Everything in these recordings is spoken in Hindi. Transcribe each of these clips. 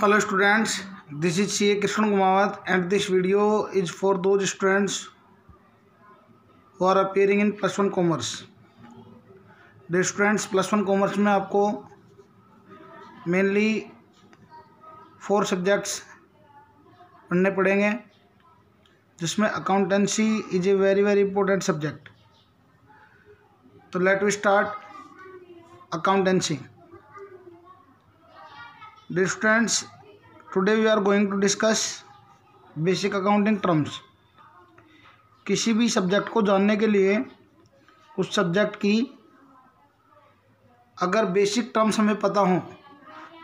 Hello students this is C A Krishna Kumawat and this video is for those students who are appearing in plus one commerce day students plus one commerce में आपको मेनली फोर सब्जेक्ट्स पढ़ने पड़ेंगे जिसमें accountancy is a very very important subject तो let we start accountancy dear today we are going to discuss basic accounting terms किसी भी सब्जेक्ट को जानने के लिए उस सब्जेक्ट की अगर बेसिक टर्म्स हमें पता हों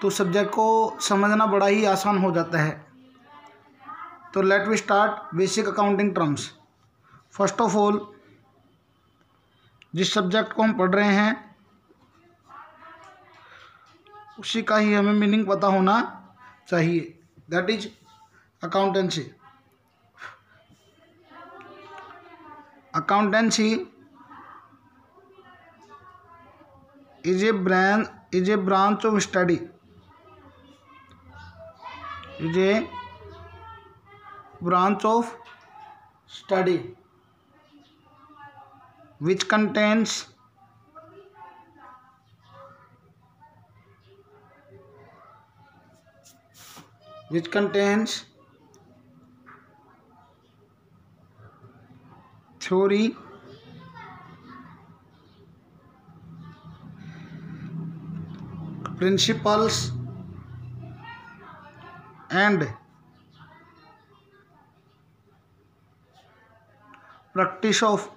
तो सब्जेक्ट को समझना बड़ा ही आसान हो जाता है तो let we start basic accounting terms first of all जिस सब्जेक्ट को हम पढ़ रहे हैं उसी का ही हमें मीनिंग पता होना चाहिए that is accountancy accountancy is a branch is a branch of study is a branch of study which contents which contains theory principles and practice of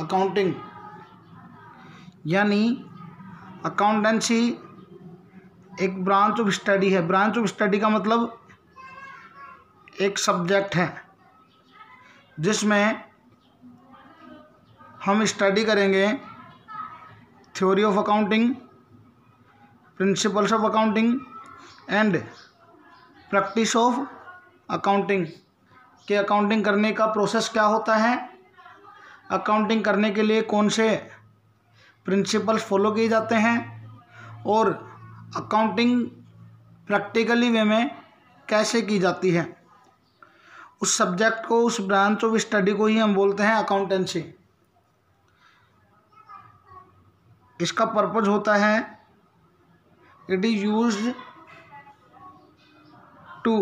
accounting यानी अकाउंटेंसी एक ब्रांच ऑफ स्टडी है ब्रांच ऑफ स्टडी का मतलब एक सब्जेक्ट है जिसमें हम स्टडी करेंगे theory of accounting principles of accounting and practice of accounting के अकाउंटिंग करने का प्रोसेस क्या होता है अकाउंटिंग करने के लिए कौन से प्रिंसिपल्स फॉलो किए जाते हैं और अकाउंटिंग प्रैक्टिकली वे में कैसे की जाती है उस सब्जेक्ट को उस ब्रांच ऑफ स्टडी को ही हम बोलते हैं अकाउंटेंसी इसका पर्पज होता है it is use to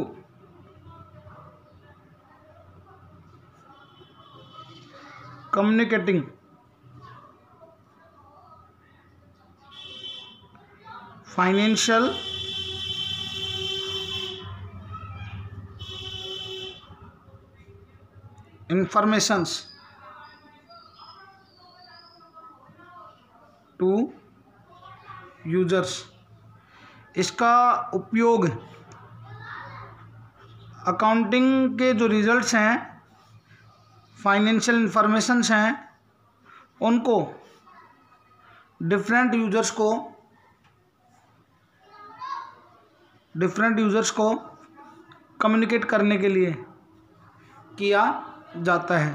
communicating financial informations to users इसका उपयोग अकाउंटिंग के जो रिजल्ट्स हैं फाइनेंशियल इंफॉर्मेशंस हैं उनको डिफरेंट यूजर्स को डिफरेंट यूज़र्स को कम्युनिकेट करने के लिए किया जाता है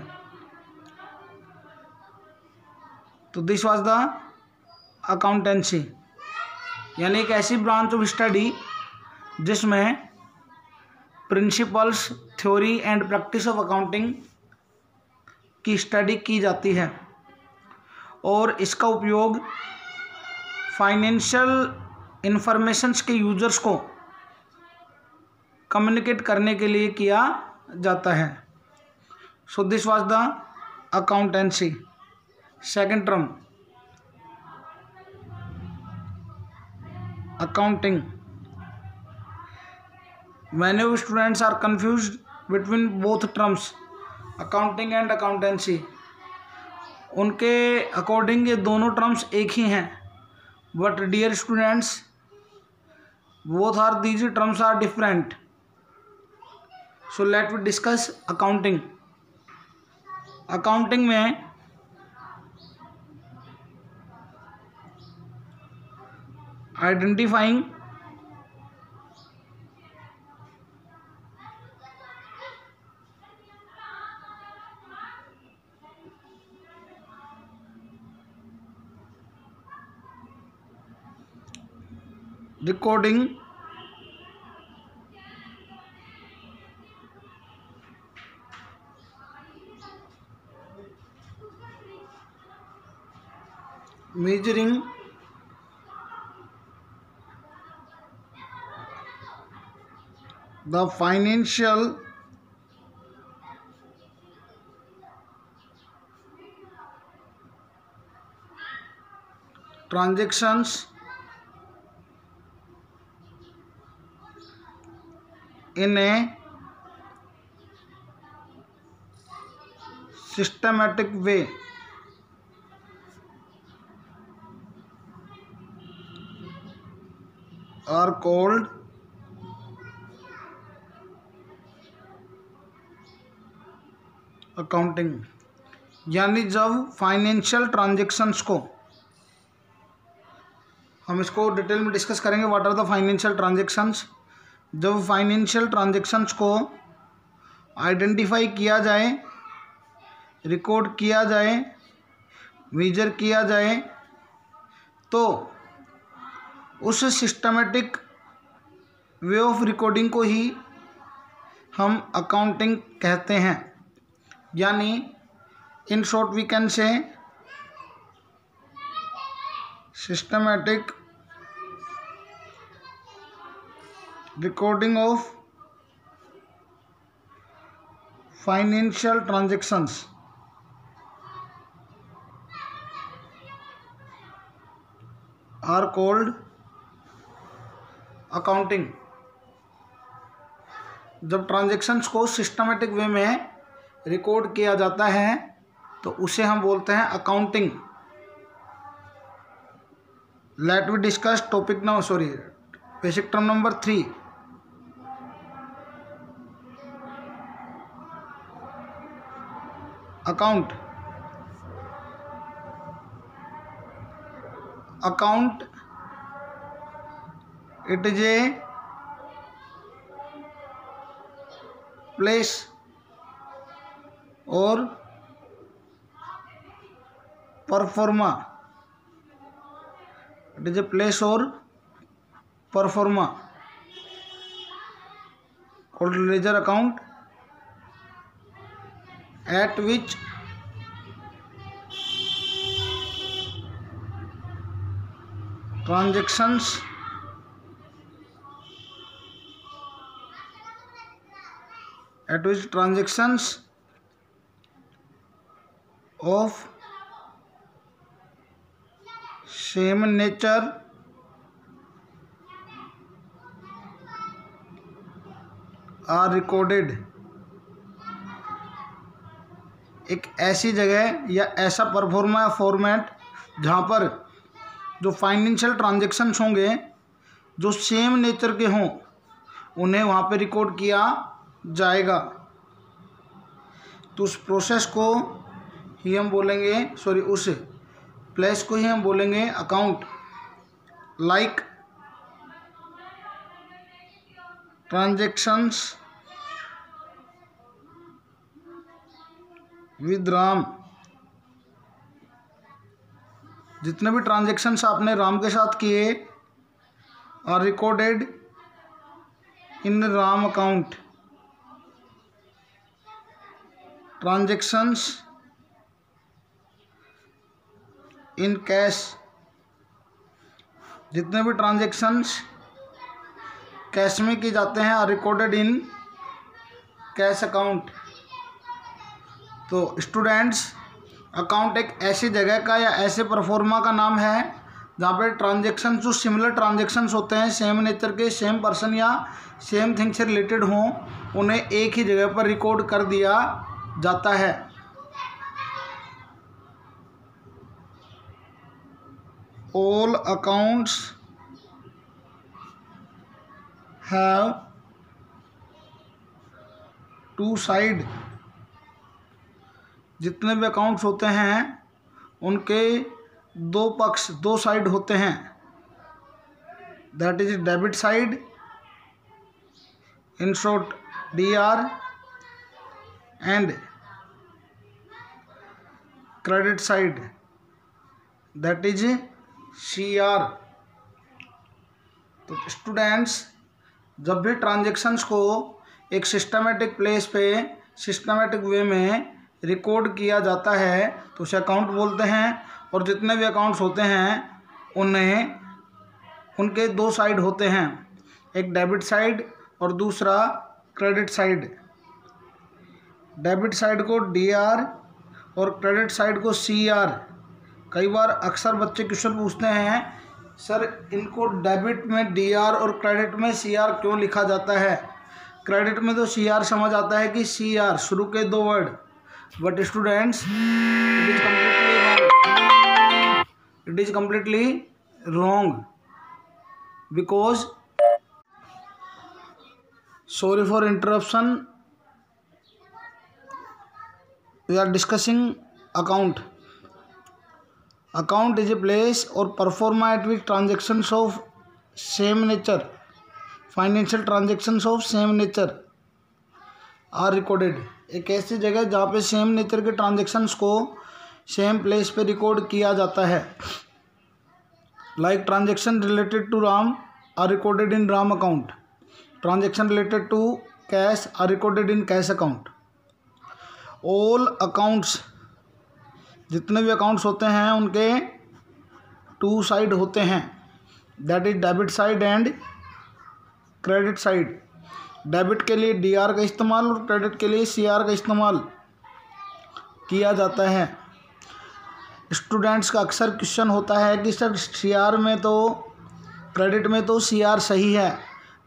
तो दिस वाज द अकाउंटेंसी यानी एक ऐसी ब्रांच ऑफ स्टडी जिसमें principles theory and practice of accounting की स्टडी की जाती है और इसका उपयोग फाइनेंशियल इंफॉर्मेशंस के यूजर्स को कम्युनिकेट करने के लिए किया जाता है so this was the accountancy second term accounting many students are confuse between both terms accounting and accountancy उनके अकॉर्डिंग ये दोनों टर्म्स एक ही हैं but dear students both are these terms are different so let we discuss accounting accounting में identifying recording measuring the financial transactions in a systematic way are called accounting यानी जब फाइनेंशियल ट्रांजेक्शन्स को हम इसको डिटेल में डिस्कस करेंगे what are the financial transactions जब फाइनेंशियल ट्रांजेक्शन्स को आइडेंटिफाई किया जाए रिकॉर्ड किया जाए मेजर किया जाए तो उस सिस्टमेटिक वे ऑफ रिकॉर्डिंग को ही हम अकाउंटिंग कहते हैं यानी in short we can say systematic recording of financial transactions are called accounting जब ट्रांजेक्शन्स को सिस्टमेटिक वे में रिकॉर्ड किया जाता है तो उसे हम बोलते हैं accounting let we discuss topic number sorry basic term number three account account It is a place or performa. It is a place or performa called ledger account at which transactions at which transactions of same nature are recorded एक ऐसी जगह या ऐसा परफॉर्मा फॉर्मेट जहाँ पर जो फाइनेंशियल ट्रांजेक्शन्स होंगे जो सेम नेचर के हों उन्हें वहाँ पे रिकॉर्ड किया जाएगा तो उस प्रोसेस को ही हम बोलेंगे सॉरी उस प्लेस को ही हम बोलेंगे account like transactions with Ram जितने भी ट्रांजेक्शन्स आपने राम के साथ किए are recorded in Ram account transactions in cash जितने भी ट्रांजेक्शन्स कैश में किए जाते हैं are recorded in cash account तो स्टूडेंट्स अकाउंट एक ऐसी जगह का या ऐसे परफॉर्मा का नाम है जहाँ पर ट्रांजेक्शन जो सिमिलर ट्रांजेक्शन्स होते हैं सेम नेचर के सेम पर्सन या सेम थिंग से रिलेटेड हों उन्हें एक ही जगह पर रिकॉर्ड कर दिया जाता है all accounts have two side जितने भी अकाउंट्स होते हैं उनके दो पक्ष दो साइड होते हैं that is debit side in short D R and credit side that is CR तो स्टूडेंट्स जब भी ट्रांजेक्शन्स को एक सिस्टमेटिक प्लेस पे सिस्टमेटिक वे में रिकॉर्ड किया जाता है तो उसे अकाउंट बोलते हैं और जितने भी अकाउंट्स होते हैं उन्हें उनके दो साइड होते हैं एक डेबिट साइड और दूसरा क्रेडिट साइड डेबिट साइड को डी आर और क्रेडिट साइड को सी आर कई बार अक्सर बच्चे क्वेश्चन पूछते हैं सर इनको डेबिट में डी आर और क्रेडिट में सी आर क्यों लिखा जाता है क्रेडिट में तो सी आर समझ आता है कि सी आर शुरू के दो word but students it is completely it is completely wrong because sorry for interruption we are discussing account account is a place और performa transactions of same of financial transactions of same nature are recorded एक ऐसी जगह जहाँ पे सेम नेचर के ट्रांजेक्शन्स को सेम प्लेस पे रिकॉर्ड किया जाता है like transaction related to Ram are recorded in Ram account transaction related to cash are recorded in cash account all accounts जितने भी अकाउंट्स होते हैं उनके टू साइड होते हैं that is debit side and credit side debit के लिए डी आर का इस्तेमाल और क्रेडिट के लिए सी आर का इस्तेमाल किया जाता है स्टूडेंट्स का अक्सर क्वेश्चन होता है कि सर सी आर में तो क्रेडिट में तो सी आर सही है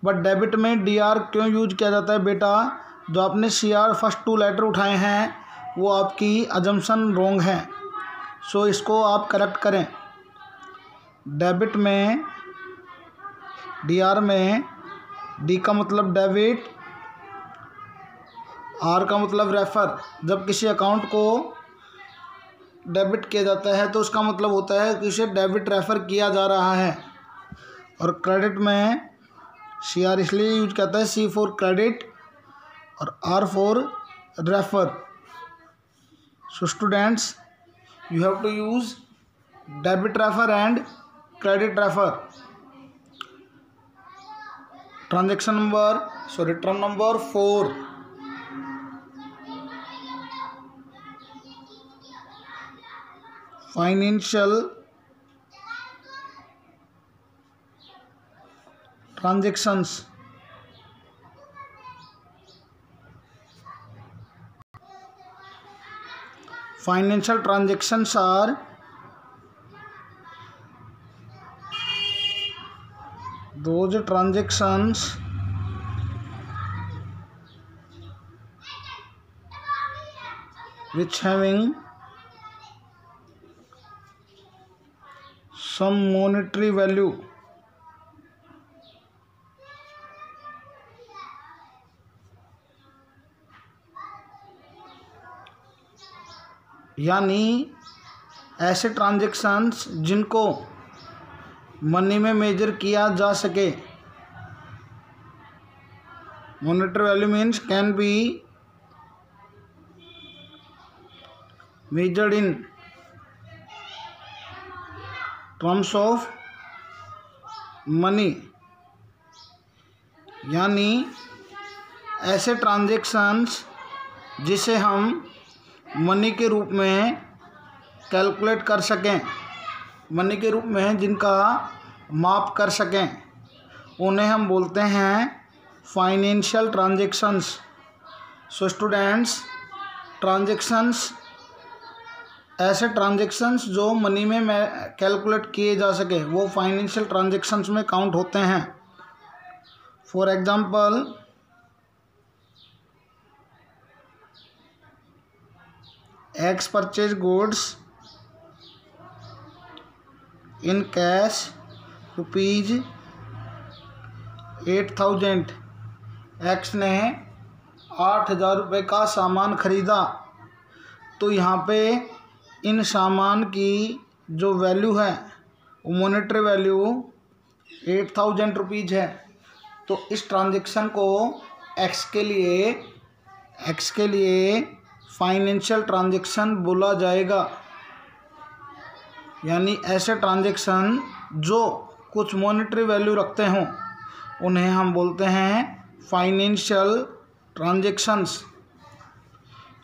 बट डेबिट में डी आर क्यों यूज किया जाता है बेटा जो आपने C R first two letter उठाए हैं वो आपकी अजम्सन रोंग है सो इसको आप करेक्ट करें डेबिट में डी आर में डी का मतलब डेबिट आर का मतलब रेफ़र जब किसी अकाउंट को डेबिट किया जाता है तो उसका मतलब होता है कि उसे डेबिट रेफ़र किया जा रहा है और क्रेडिट में सी आर इसलिए यूज करता है C for credit or R for refer. So students, you have to use debit refer and credit refer. Transaction number, so return number 4. Financial transactions. financial transactions are those transactions which having some monetary value यानी ऐसे ट्रांजेक्शन्स जिनको मनी में मेजर किया जा सके monetary value means can be measured in terms of money यानी ऐसे ट्रांजेक्शन्स जिसे हम मनी के रूप में कैलकुलेट कर सकें मनी के रूप में जिनका माप कर सकें उन्हें हम बोलते हैं financial transactions so students transactions ऐसे ट्रांजेक्शन्स जो मनी में कैलकुलेट किए जा सके वो फाइनेंशियल ट्रांजेक्शन्स में काउंट होते हैं for example X purchase goods in cash rupees eight thousand X ने आठ हज़ार रुपये का सामान ख़रीदा तो यहाँ पे इन सामान की जो वैल्यू है monetary value eight thousand rupees है तो इस ट्रांजेक्शन को एक्स के लिए एक्स के लिए फाइनेंशियल ट्रांजेक्शन बोला जाएगा यानी ऐसे ट्रांजेक्शन जो कुछ मॉनेटरी वैल्यू रखते हों उन्हें हम बोलते हैं financial transactions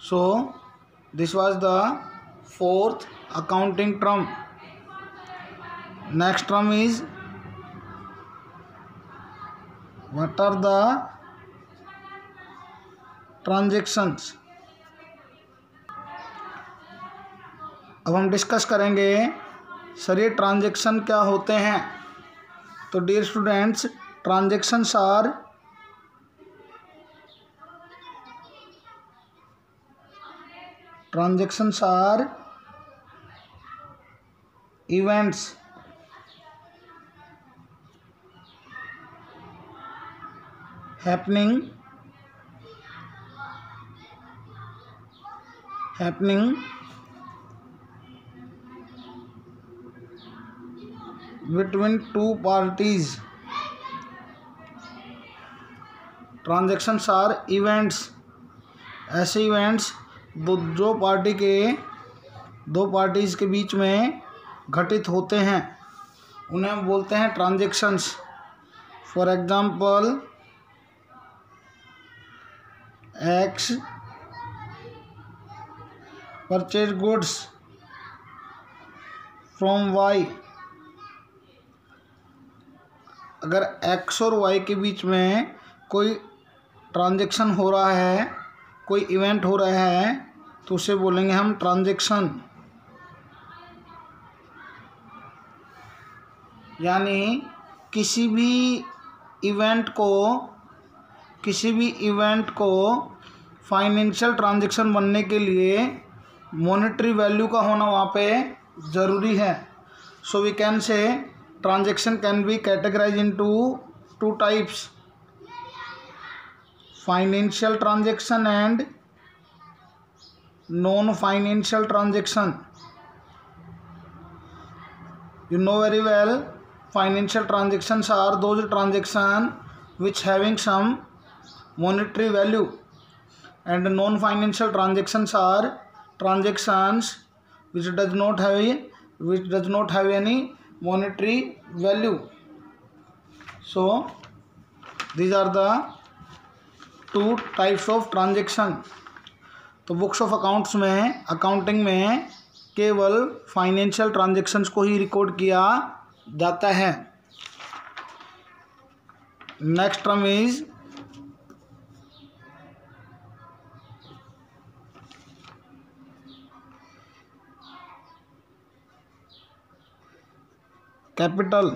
so this was the fourth accounting term next term is what are the transactions अब हम डिस्कस करेंगे सर ये ट्रांजेक्शन क्या होते हैं तो dear students transactions are transactions are events happening happening between two parties transactions are events ऐसे इवेंट्स दो जो पार्टी के दो पार्टीज़ के बीच में घटित होते हैं उन्हें हम बोलते हैं transactions for example X purchase goods from Y अगर एक्स और वाई के बीच में कोई ट्रांजेक्शन हो रहा है कोई इवेंट हो रहा है तो उसे बोलेंगे हम ट्रांजेक्शन यानी किसी भी इवेंट को किसी भी इवेंट को फाइनेंशियल ट्रांजेक्शन बनने के लिए मॉनेटरी वैल्यू का होना वहाँ पे ज़रूरी है so we can say transaction can be categorized into two types financial transaction and non financial transaction you know very well financial transactions are those transactions which having some monetary value and non financial transactions are transactions which does not have which does not have any monetary value so these are the two types of transaction तो बुक्स ऑफ अकाउंट्स में अकाउंटिंग में केवल फाइनेंशियल ट्रांजैक्शंस को ही रिकॉर्ड किया जाता है next term is capital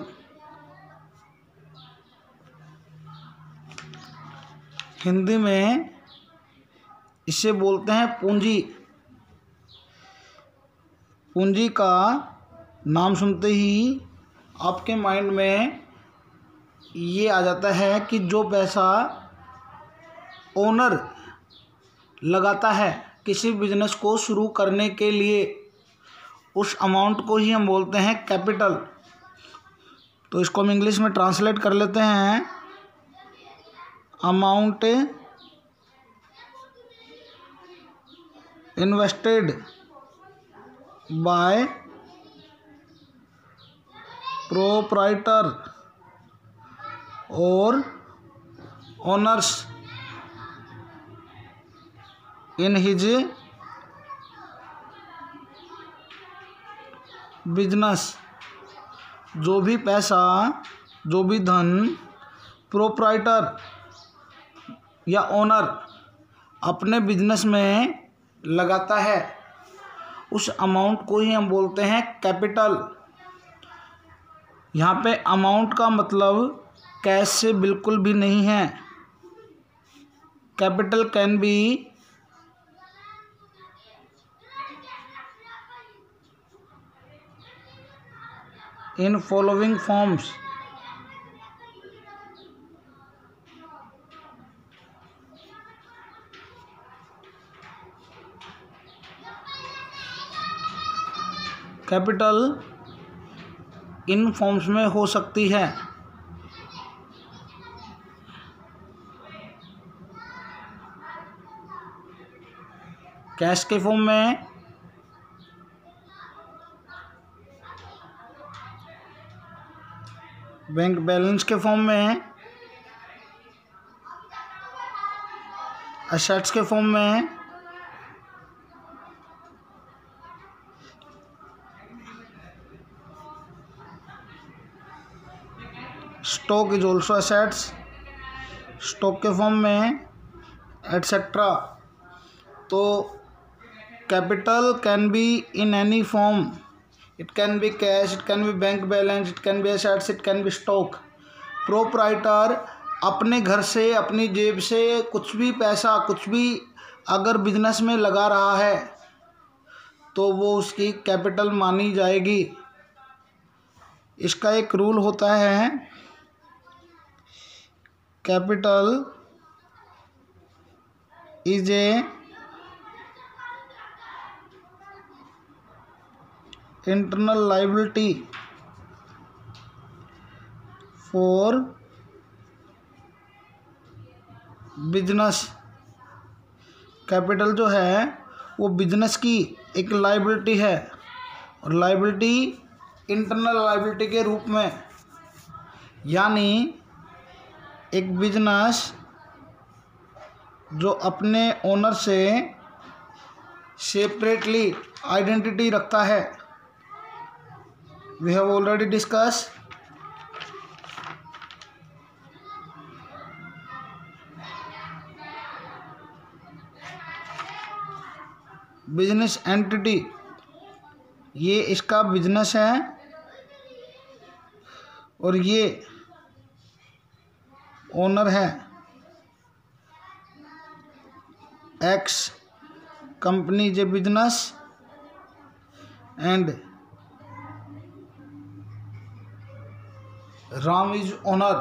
Hindi में इसे बोलते हैं पूंजी पूंजी का नाम सुनते ही आपके माइंड में ये आ जाता है कि जो पैसा ओनर लगाता है किसी बिजनेस को शुरू करने के लिए उस अमाउंट को ही हम बोलते हैं कैपिटल तो इसको हम इंग्लिश में ट्रांसलेट कर लेते हैं अमाउंट इन्वेस्टेड बाय प्रोपराइटर और ओनर्स इन हिज बिजनेस जो भी पैसा जो भी धन प्रोपराइटर या ओनर अपने बिजनेस में लगाता है उस अमाउंट को ही हम बोलते हैं कैपिटल यहाँ पे अमाउंट का मतलब कैश से बिल्कुल भी नहीं है capital can be in following forms capital in forms में हो सकती है कैश के फॉर्म में बैंक बैलेंस के फॉर्म में है असेट्स के फॉर्म में है stock is also assets stock के फॉर्म में है एटसेट्रा तो capital can be in any form it can be cash it can be bank balance it can be assets it can be stock proprietor अपने घर से अपनी जेब से कुछ भी पैसा कुछ भी अगर बिजनेस में लगा रहा है तो वो उसकी कैपिटल मानी जाएगी इसका एक रूल होता है capital is a internal liability for business capital जो है वो बिजनेस की एक लाइबिलिटी है और लाइबिलिटी इंटरनल लाइबिलिटी के रूप में यानी एक बिजनेस जो अपने ओनर से सेपरेटली आइडेंटिटी रखता है we have already discussed business entity ये इसका बिजनेस है और ये ओनर है X company J business and Ram is owner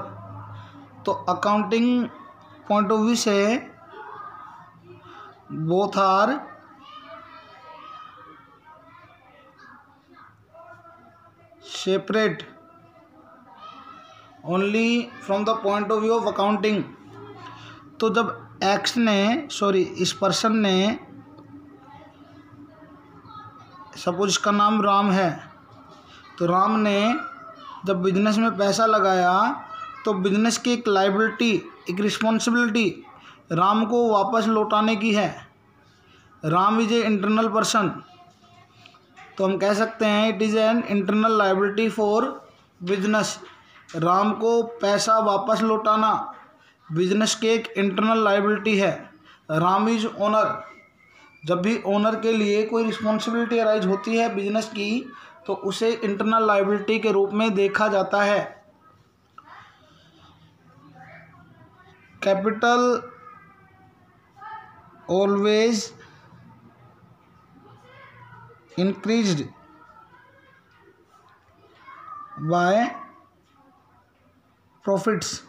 तो अकाउंटिंग पॉइंट ऑफ व्यू से both are separate only from the point of view of accounting तो जब एक्स ने सॉरी इस पर्सन ने सपोज इसका नाम राम है तो राम ने जब बिजनेस में पैसा लगाया तो बिजनेस की एक लाइबिलिटी एक रिस्पॉन्सिबिलिटी राम को वापस लौटाने की है Ram is a internal person तो हम कह सकते हैं it is an internal liability for business Ram को पैसा वापस लौटाना बिजनेस के एक इंटरनल लाइबिलिटी है राम इज ओनर जब भी ओनर के लिए कोई रिस्पॉन्सिबिलिटी अराइज होती है बिजनेस की तो उसे इंटरनल लाइबिलिटी के रूप में देखा जाता है capital always increased by profits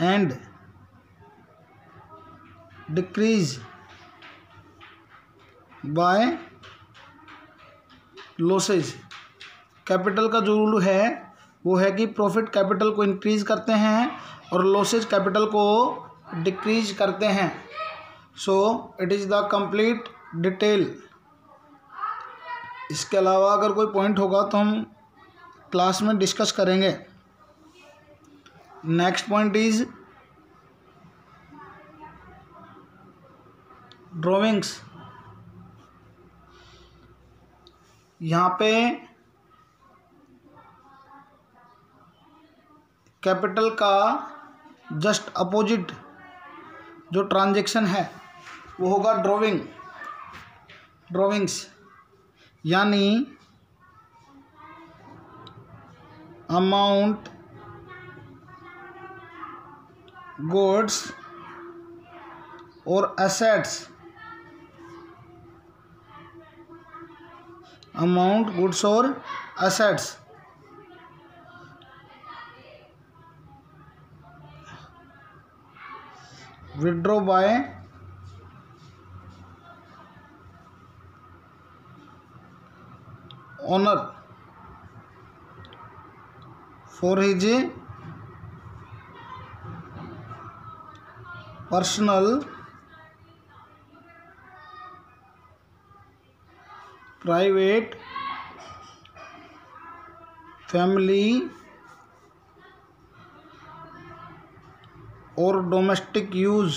and decrease by losses capital का जो रूल है वो है कि प्रॉफिट कैपिटल को इंक्रीज करते हैं और लॉसेज कैपिटल को डिक्रीज करते हैं so it is the complete detail इसके अलावा अगर कोई पॉइंट होगा तो हम क्लास में डिस्कस करेंगे नेक्स्ट पॉइंट इज ड्रॉइंग्स यहाँ पे कैपिटल का जस्ट अपोजिट जो ट्रांजेक्शन है वो होगा ड्रॉविंग ड्रॉविंग्स यानी अमाउंट गुड्स और असेट्स अमाउंट गुड्स और assets withdraw by owner for his personal private family और डोमेस्टिक यूज़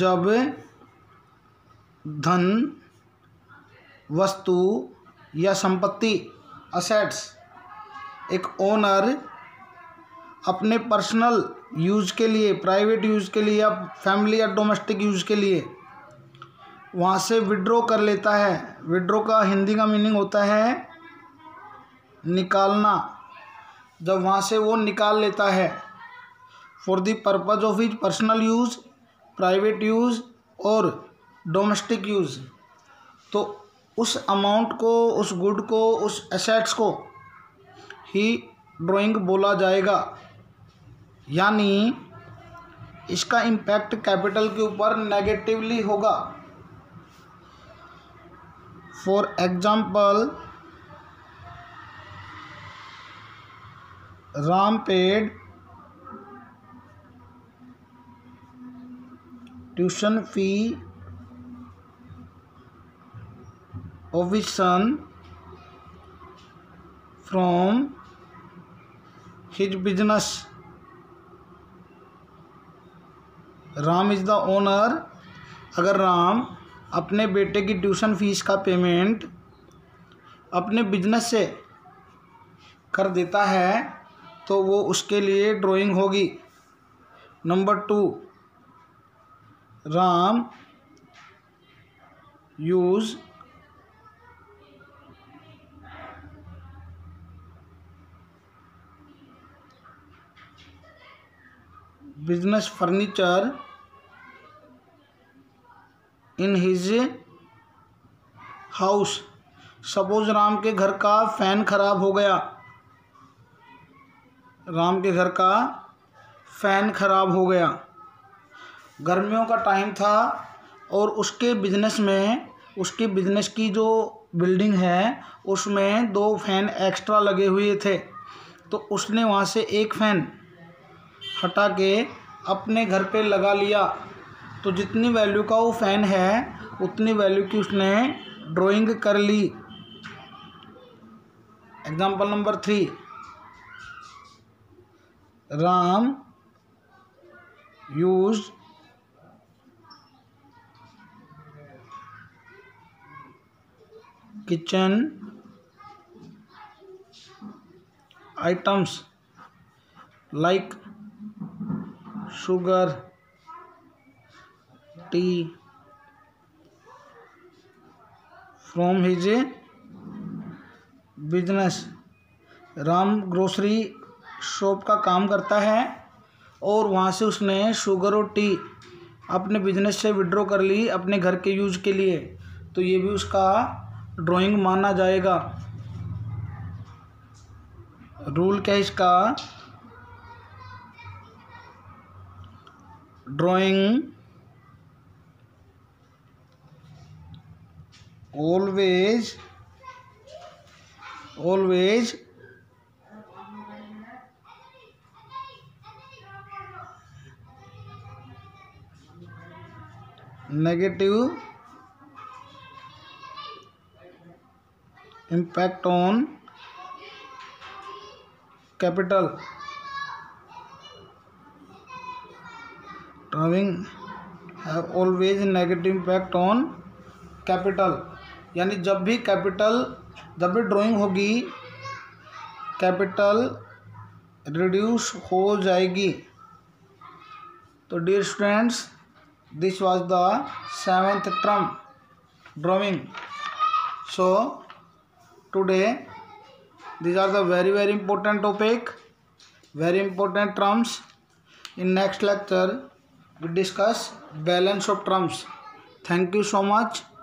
जब धन वस्तु या संपत्ति असेट्स एक ओनर अपने पर्सनल यूज़ के लिए प्राइवेट यूज़ के लिए या फैमिली या डोमेस्टिक यूज़ के लिए वहाँ से विड्रो कर लेता है विड्रो का हिंदी का मीनिंग होता है निकालना जब वहाँ से वो निकाल लेता है for the purpose of his personal use private use और डोमेस्टिक यूज़ तो उस अमाउंट को उस गुड को उस एसेट्स को ही ड्राइंग बोला जाएगा यानी इसका इम्पैक्ट कैपिटल के ऊपर नेगेटिवली होगा for example ramped tuition fee ovation from his business ram is the owner अगर राम अपने बेटे की ट्यूशन फीस का पेमेंट अपने बिजनेस से कर देता है तो वो उसके लिए ड्राइंग होगी number two Ram use business furniture in his house suppose Ram के घर का फैन खराब हो गया राम के घर का फैन खराब हो गया गर्मियों का टाइम था और उसके बिजनेस में उसके बिजनेस की जो बिल्डिंग है उसमें दो फैन एक्स्ट्रा लगे हुए थे तो उसने वहाँ से एक फ़ैन हटा के अपने घर पे लगा लिया तो जितनी वैल्यू का वो फ़ैन है उतनी वैल्यू की उसने ड्राइंग कर ली example number three Ram use kitchen items like sugar party from his business Ram grocery shop का काम करता है और वहाँ से उसने शुगर और टी अपने बिजनेस से विड्रॉ कर ली अपने घर के यूज के लिए तो ये भी उसका ड्राइंग माना जाएगा रूल क्या है इसका drawing always always negative impact on capital having have always negative impact on capital यानी जब भी कैपिटल जब भी ड्राइंग होगी कैपिटल रिड्यूस हो जाएगी तो dear students this was the seventh term drawing so today this are the very very important topic very important terms in next lecture we discuss balance of terms thank you so much